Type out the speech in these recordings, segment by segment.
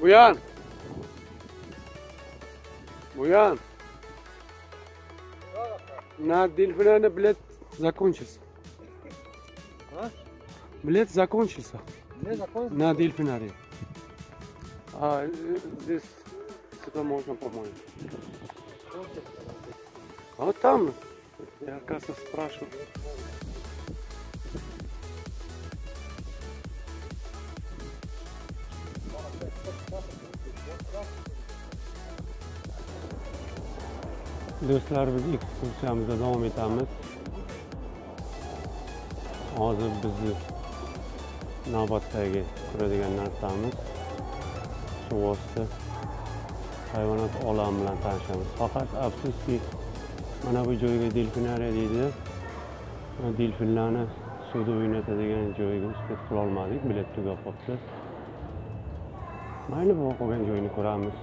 Буян! Буян! На дельфинарный билет закончился. А? Билет закончился Не закончился? на дельфинарий. А э, здесь сюда можно, по-моему. А вот там, я, оказывается, спрашиваю. Do'stlar biz ekskursiyamizda davom etamiz. Hozir bizni navbatdagi ko'radigan narsamiz. Suvosti hayvonot olami bilan tanishamiz. Faqat afsuski mana bu joyga delfinariya deydi. Delfinlarni suvda o'ynatadigan joyga uspet qilolmadik bilet tugab qolibdi. Mayli bu qolgan joyni ko'ramiz.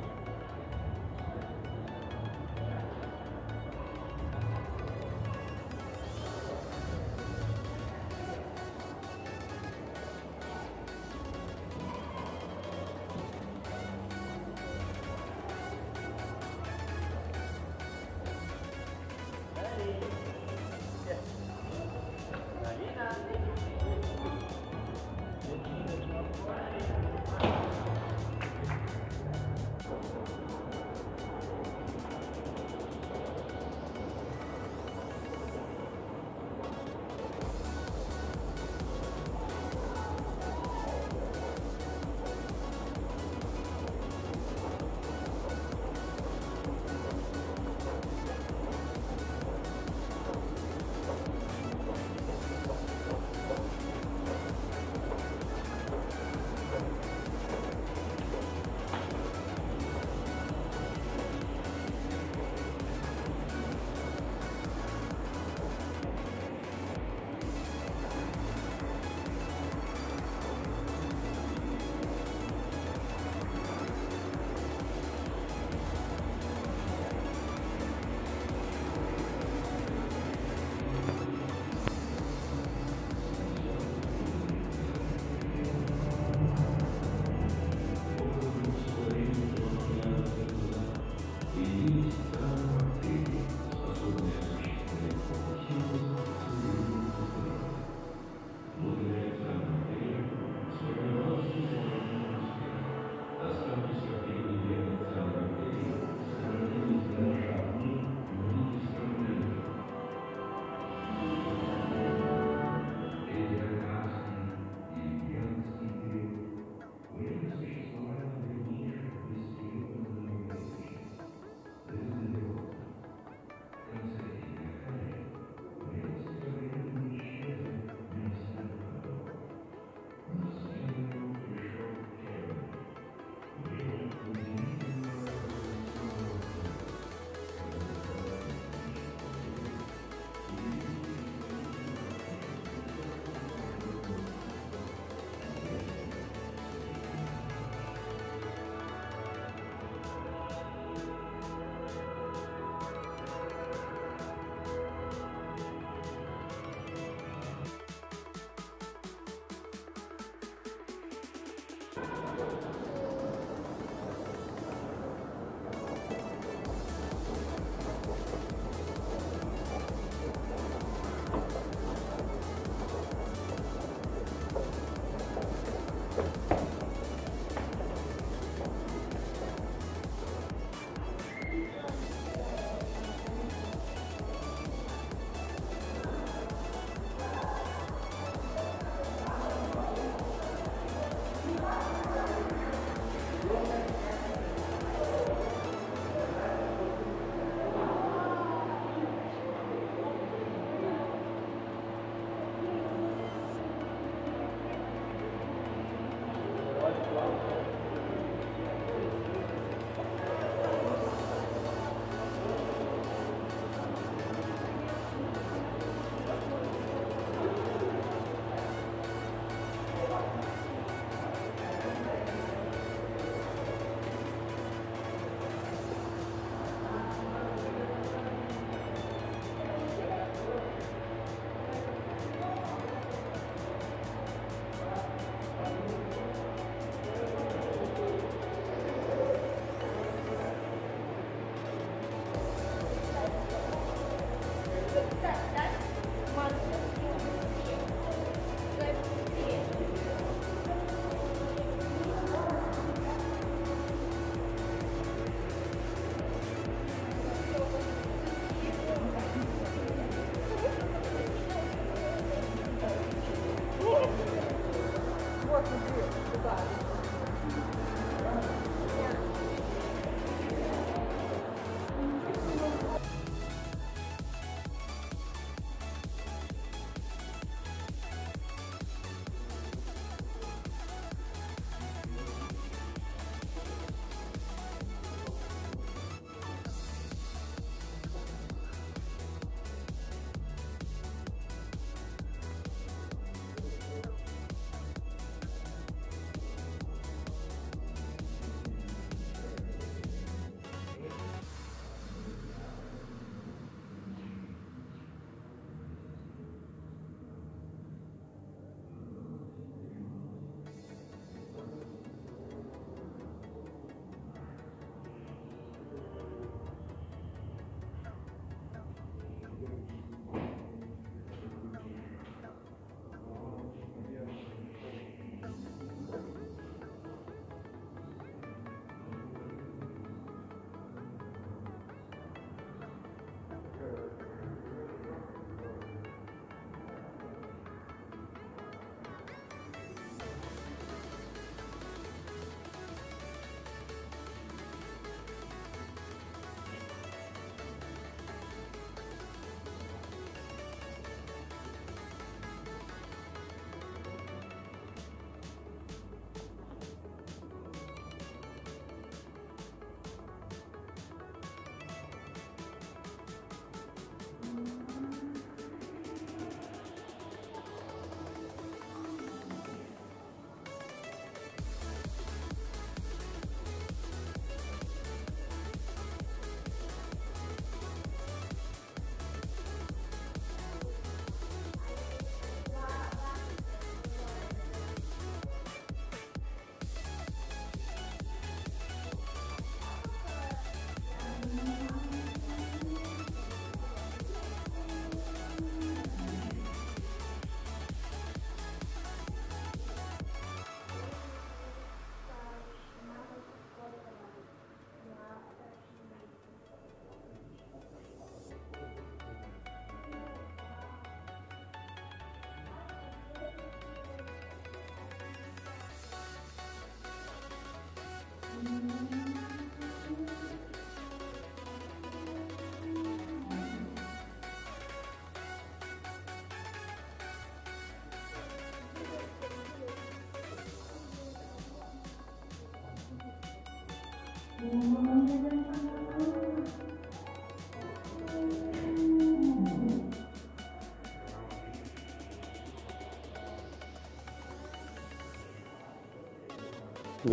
Bu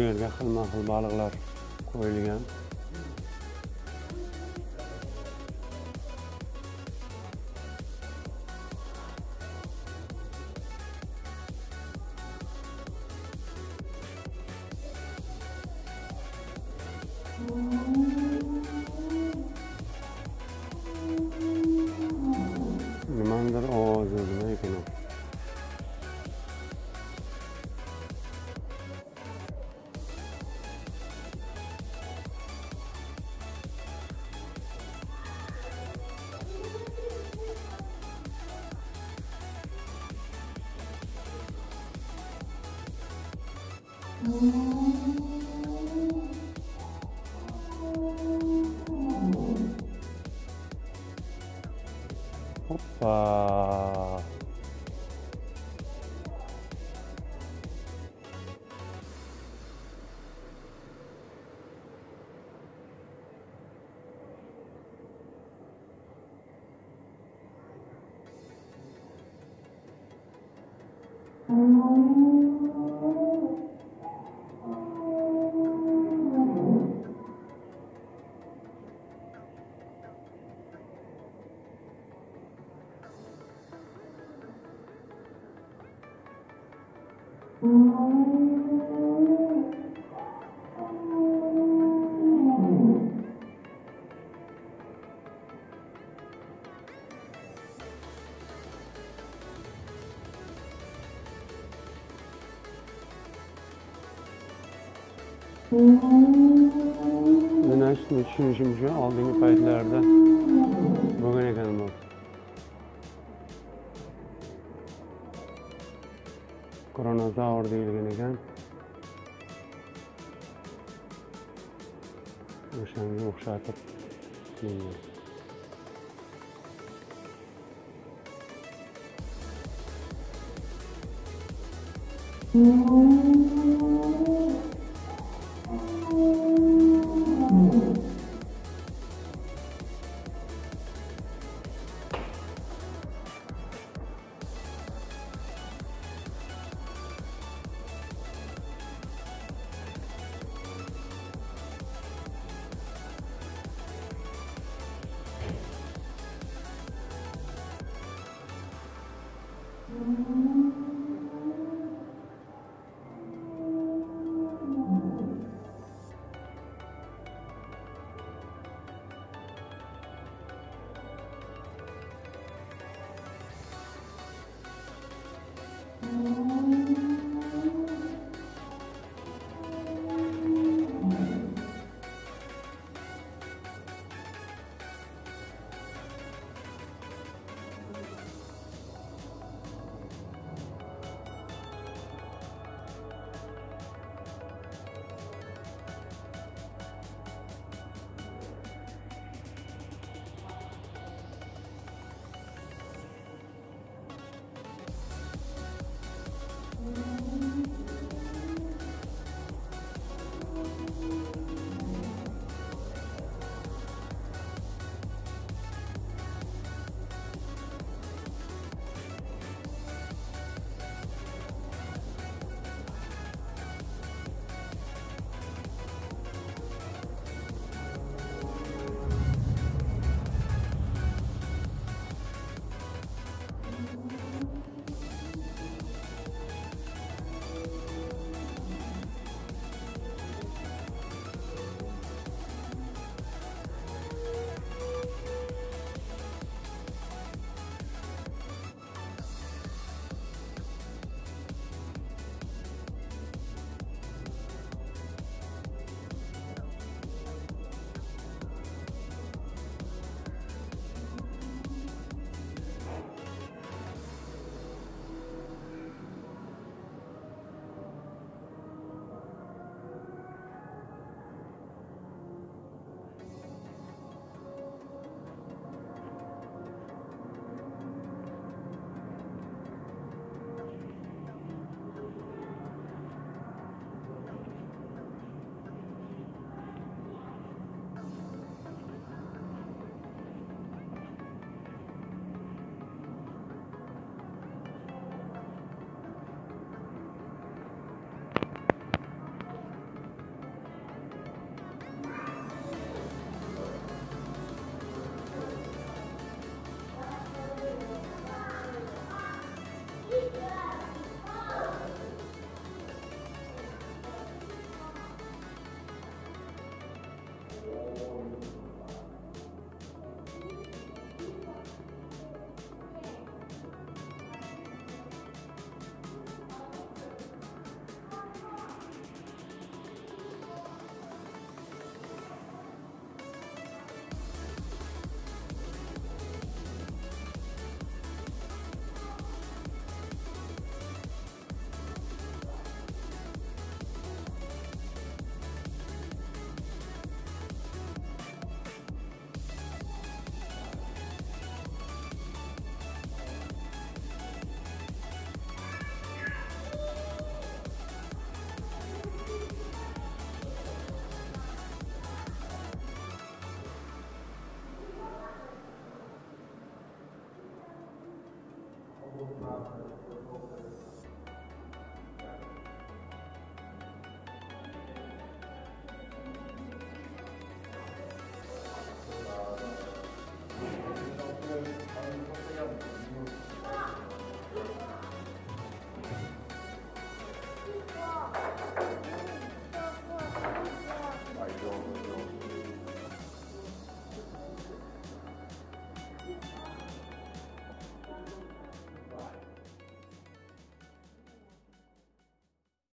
yerga xilma xil baliqlar qo'yilgan. Ooh. Mana shuni tushunishim uchun oldingi paytlarda oldu. Koronaza orada ilgin eken. O'shanga o'xshatib dinliyorum. Mm-hmm.